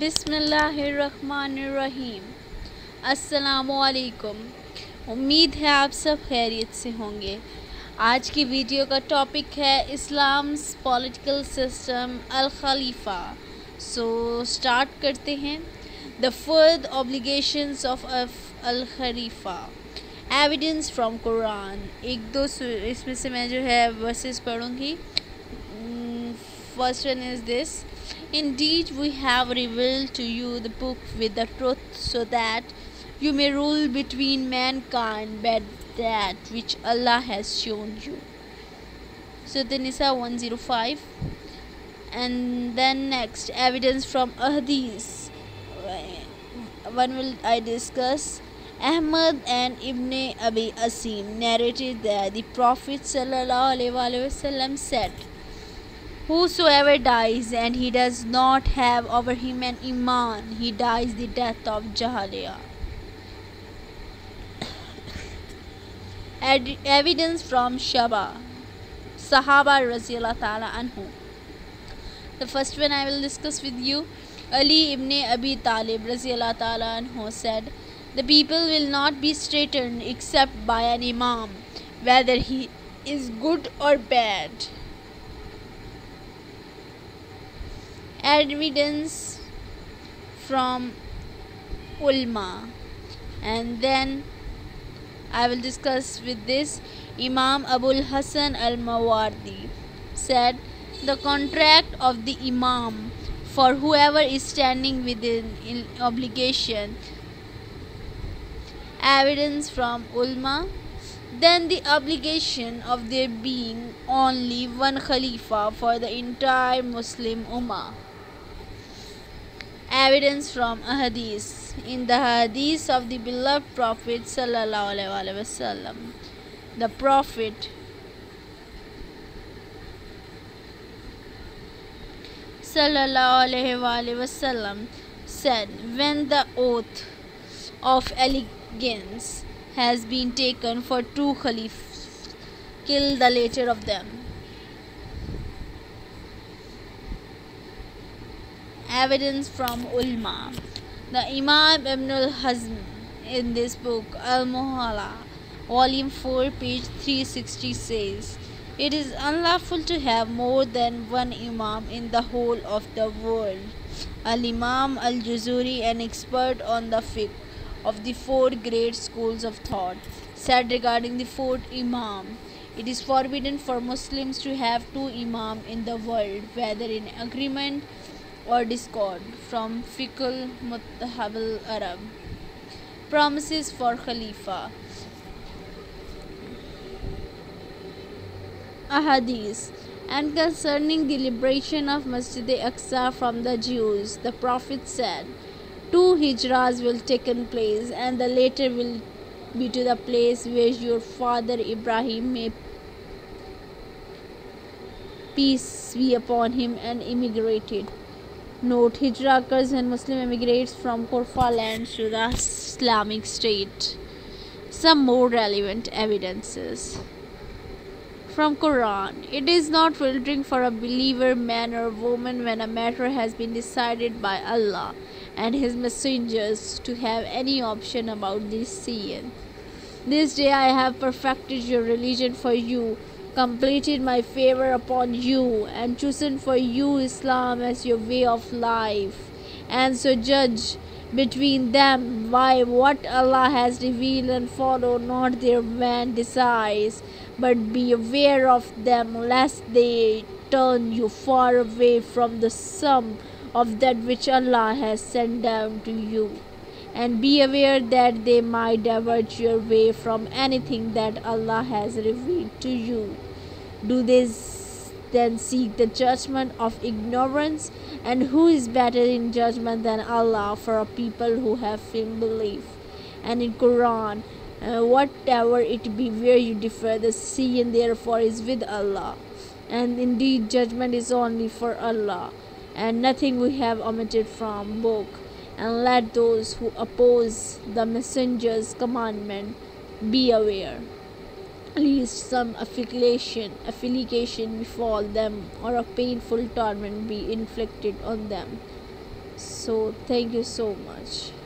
बिस्मिल्लाहिर्रहमानिर्रहीम। अस्सलामुअलैकुम। उम्मीद है आप सब खैरियत से होंगे। आज की वीडियो का टॉपिक है इस्लाम्स पॉलिटिकल सिस्टम अल खलीफा। सो, स्टार्ट करते हैं। द फर्द ऑब्लिगेशंस ऑफ़ अल खलीफा। Evidence from Quran. एक दो इसमें से मैं जो है verses पढ़ूँगी। First one is this. Indeed, we have revealed to you the book with the truth, so that you may rule between mankind by that which Allah has shown you. So, the Nisa 105. And then next, evidence from Ahadith. One will I discuss. Ahmad and Ibn Abi Asim narrated that the Prophet ﷺ said, Whosoever dies and he does not have over him an imam, he dies the death of Jahaliya. Ed- evidence from Shaba, Sahaba Raziallah Ta'ala Anhu. The first one I will discuss with you. Ali ibn Abi Talib Raziallah Ta'ala Anhu said, The people will not be straightened except by an imam, whether he is good or bad. Evidence from ulma and then I will discuss with this Imam Abul Hasan al Mawardi said the contract of the Imam for whoever is standing within obligation evidence from ulma then the obligation of there being only one Khalifa for the entire Muslim Ummah evidence from a hadith. In the hadith of the beloved prophet wasallam the prophet wasallam said when the oath of allegiance has been taken for two caliphs kill the later of them evidence from ulma. The Imam Ibn al-Hazm in this book Al-Muhalla, volume 4, page 360 says, It is unlawful to have more than one Imam in the whole of the world. Al-Imam al-Juzuri, an expert on the fiqh of the four great schools of thought, said regarding the fourth Imam, it is forbidden for Muslims to have two Imam in the world, whether in agreement or discord from Fiqh Muttahab al-Arab. Promises for Khalifa. Ahadith. And concerning the liberation of Masjid Aqsa from the Jews, the Prophet said, Two hijras will take place, and the later will be to the place where your father Ibrahim may peace be upon him and immigrated. Note Hijra occurs when Muslim emigrates from Kufr lands to the Islamic State. Some more relevant evidences from Quran. It is not filtering for a believer man or woman when a matter has been decided by Allah and His messengers to have any option about this sin. This day I have perfected your religion for you completed my favor upon you and chosen for you Islam as your way of life. And so judge between them by what Allah has revealed and follow not their vain desires, but be aware of them lest they turn you far away from the sum of that which Allah has sent down to you. And be aware that they might divert your way from anything that Allah has revealed to you. Do they then seek the judgment of ignorance? And who is better in judgment than Allah for a people who have firm belief? And in Quran, uh, whatever it be where you differ, the sin therefore is with Allah. And indeed, judgment is only for Allah, and nothing we have omitted from book. And let those who oppose the messenger's commandment be aware least some affiliation affiliation befall them or a painful torment be inflicted on them. So thank you so much